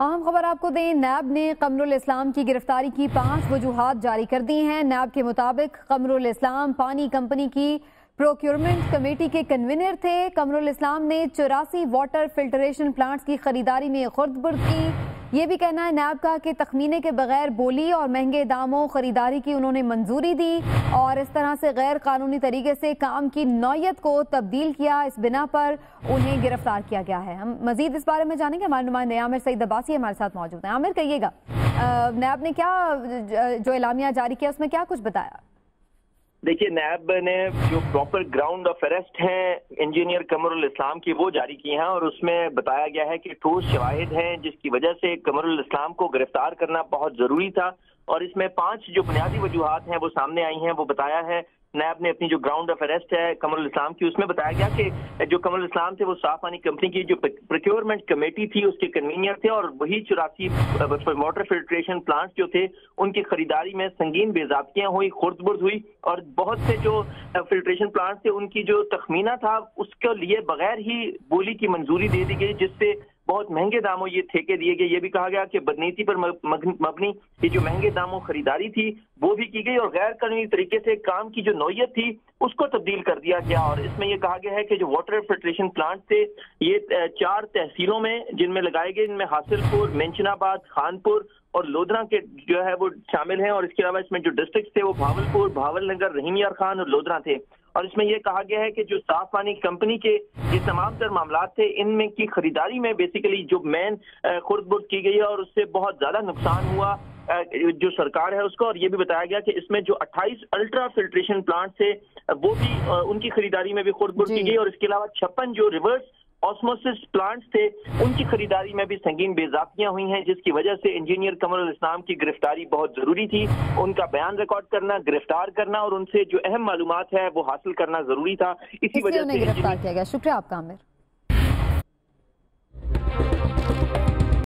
اہم خبر آپ کو دیں، نیب نے قمر الاسلام کی گرفتاری کی پانچ وجوہات جاری کر دی ہیں۔ نیب کے مطابق قمر الاسلام پانی کمپنی کی پروکیورمنٹ کمیٹی کے کنوینر تھے۔ قمر الاسلام نے چوراسی واٹر فلٹریشن پلانٹس کی خریداری میں خرد برد کی۔ یہ بھی کہنا ہے نیب کا کہ تخمینے کے بغیر بولی اور مہنگے داموں خریداری کی انہوں نے منظوری دی اور اس طرح سے غیر قانونی طریقے سے کام کی نوعیت کو تبدیل کیا، اس بنا پر انہیں گرفتار کیا گیا ہے۔ ہم مزید اس بارے میں جانیں گے۔ ہمارے نمائندے عامر سعید عباسی ہمارے ساتھ موجود ہیں۔ عامر کہیے گا۔ نیب نے کیا جو اعلامیہ جاری کیا، اس میں کیا کچھ بتایا؟ دیکھیے نیب نے جو پراپر گراؤنڈ آف اریسٹ ہیں انجینئر قمر الاسلام کی، وہ جاری کی ہیں اور اس میں بتایا گیا ہے کہ ٹھوس شواہد ہیں، جس کی وجہ سے قمر الاسلام کو گرفتار کرنا بہت ضروری تھا اور اس میں پانچ جو بنیادی وجوہات ہیں وہ سامنے آئی ہیں، وہ بتایا ہے نیب نے اپنی جو گراؤنڈ آف اریسٹ ہے کمر الاسلام کی، اس میں بتایا گیا کہ جو کمر الاسلام تھے، وہ صاف پانی کمپنی کی جو پروکیورمنٹ کمیٹی تھی، اس کے کنوینئر تھے اور وہی چوراسی واٹر فلٹریشن پلانٹ جو تھے، ان کی خریداری میں سنگین بے ضابطیاں ہوئی خرد برد ہوئی اور بہت سے جو فلٹریشن پلانٹ تھے، ان کی جو تخمینہ تھا، اس کے لیے بغیر ہی بولی کی منظوری دے دی گئی، جس سے بہت مہنگے داموں یہ ٹھیکے دیے گئے۔ یہ بھی کہا گیا کہ بدنیتی پر مبنی یہ جو مہنگے داموں خریداری تھی، وہ بھی کی گئی اور غیر قانونی طریقے سے کام کی جو نوعیت تھی، اس کو تبدیل کر دیا گیا۔ اور اس میں یہ کہا گیا ہے کہ جو واٹر فلٹریشن پلانٹ تھے، یہ چار تحصیلوں میں جن میں لگائے گئے، ان میں حاصل پور مینچن آباد خانپور اور لودھنا کے جو ہے وہ شامل ہیں۔ اور اس کے علاوہ اس میں جو ڈسٹرکٹ تھے، وہ بھاول پور بھاول نگر رحیم یار خان اور لودھنا تھے۔ اور اس میں یہ کہا گیا ہے کہ جو صاف پانی کمپنی کے یہ تمام تر معاملات تھے ان میں کی خریداری میں بیسیکلی جو مین خرد برد کی گئی ہے اور اس سے بہت زیادہ نقصان ہوا جو سرکار ہے اس کو اور یہ بھی بتایا گیا کہ اس میں جو اٹھائیس الٹرا فلٹریشن پلانٹ تھے وہ بھی ان کی خریداری میں بھی خرد برد کی جی۔ گئی اور اس کے علاوہ چھپن جو ریورس آسموسس پلانٹس تھے ان کی خریداری میں بھی سنگین بےضافیاں ہوئی ہیں جس کی وجہ سے انجینئر کمر الاسلام کی گرفتاری بہت ضروری تھی۔ ان کا بیان ریکارڈ کرنا گرفتار کرنا اور ان سے جو اہم معلومات ہے وہ حاصل کرنا ضروری تھا۔ اسی وجہ سے گرفتار کیا گیا۔ شکریہ آپ کا عامر۔